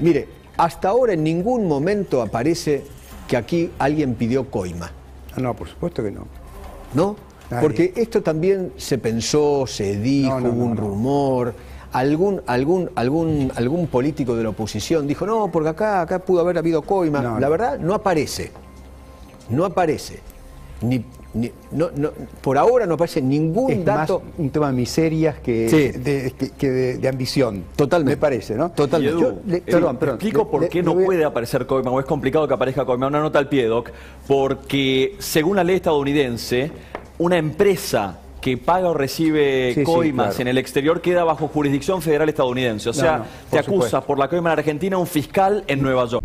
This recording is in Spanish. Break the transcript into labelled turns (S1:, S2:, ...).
S1: Mire, hasta ahora en ningún momento aparece que aquí alguien pidió coima.
S2: Ah, no, por supuesto que no.
S1: ¿No?
S2: Nadie.
S1: Porque esto también se pensó, se dijo,
S2: No, no,
S1: hubo un
S2: no,
S1: rumor. Algún, algún, algún, algún político de la oposición dijo, no, porque acá, acá pudo haber habido coima. La verdad, no aparece. No aparece. Ni, ni- no, no, por ahora no aparece ningún
S2: Es
S1: dato.
S2: más un tema de miserias que,
S1: Sí.
S2: de, que- que de, de ambición.
S1: Totalmente.
S2: Me parece, ¿no?
S1: Totalmente.
S2: Yo
S3: Edu,
S2: le-
S3: Edu,
S2: perdón,
S3: te
S2: perdón.
S3: explico
S2: Le-
S3: por qué
S2: le
S3: no
S2: a-
S3: puede aparecer coima, o es complicado que aparezca coima. Una nota al pie, Doc, porque según la ley estadounidense, una empresa que paga o recibe
S2: Sí, sí,
S3: coimas
S2: claro.
S3: en el exterior queda bajo jurisdicción federal estadounidense. O sea,
S2: no,
S3: te acusa
S2: supuesto.
S3: por la coima en Argentina un fiscal en Nueva York.